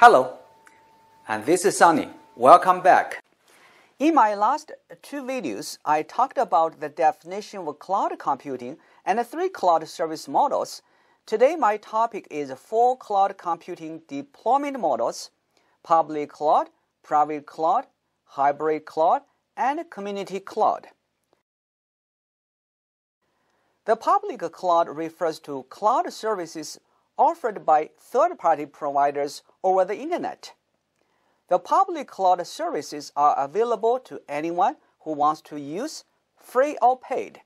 Hello, and this is Sunny. Welcome back. In my last two videos, I talked about the definition of cloud computing and three cloud service models. Today, my topic is four cloud computing deployment models public cloud, private cloud, hybrid cloud, and community cloud. The public cloud refers to cloud services offered by third party providers over the Internet. The public cloud services are available to anyone who wants to use, free or paid.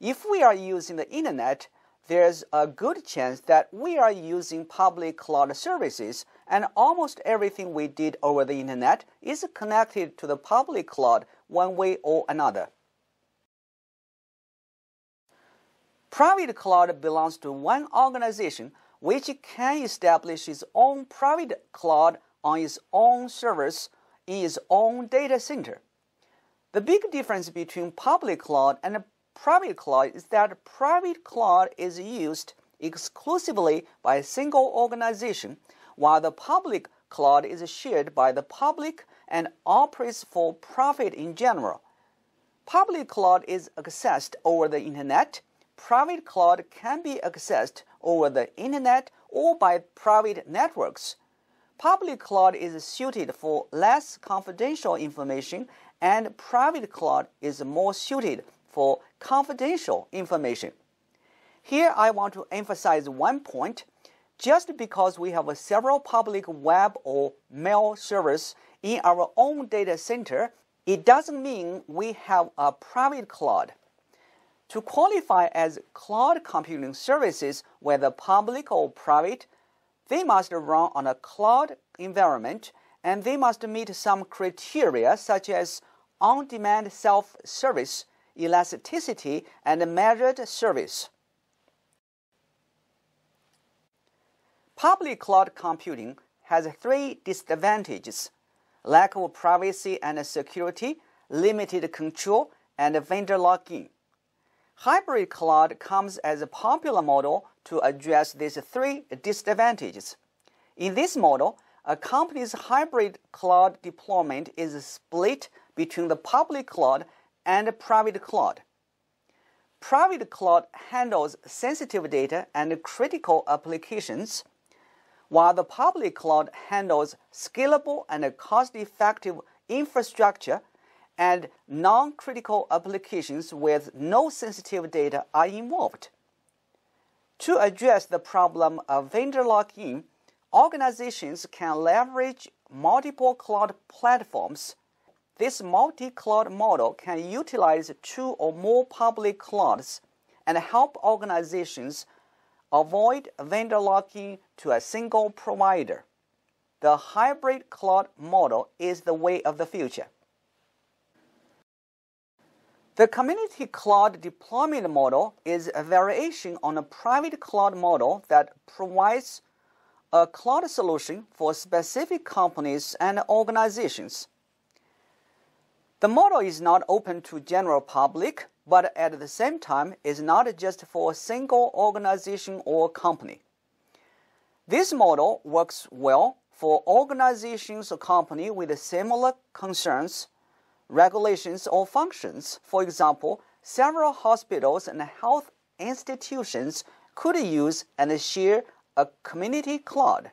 If we are using the Internet, there's a good chance that we are using public cloud services, and almost everything we did over the Internet is connected to the public cloud one way or another. Private cloud belongs to one organization which can establish its own private cloud on its own servers in its own data center. The big difference between public cloud and private cloud is that private cloud is used exclusively by a single organization, while the public cloud is shared by the public and operates for profit in general. Public cloud is accessed over the internet. Private cloud can be accessed over the internet or by private networks. Public cloud is suited for less confidential information, and private cloud is more suited for confidential information. Here, I want to emphasize one point. Just because we have several public web or mail servers in our own data center, it doesn't mean we have a private cloud. To qualify as cloud computing services, whether public or private, they must run on a cloud environment and they must meet some criteria such as on demand self service, elasticity, and measured service. Public cloud computing has three disadvantages lack of privacy and security, limited control, and vendor lock in. Hybrid cloud comes as a popular model to address these three disadvantages. In this model, a company's hybrid cloud deployment is split between the public cloud and private cloud. Private cloud handles sensitive data and critical applications, while the public cloud handles scalable and cost effective infrastructure and non critical applications with no sensitive data are involved. To address the problem of vendor lock in, organizations can leverage multiple cloud platforms. This multi cloud model can utilize two or more public clouds and help organizations avoid vendor locking to a single provider. The hybrid cloud model is the way of the future. The community cloud deployment model is a variation on a private cloud model that provides a cloud solution for specific companies and organizations. The model is not open to general public, but at the same time is not just for a single organization or company. This model works well for organizations or company with similar concerns regulations or functions. For example, several hospitals and health institutions could use and share a community cloud.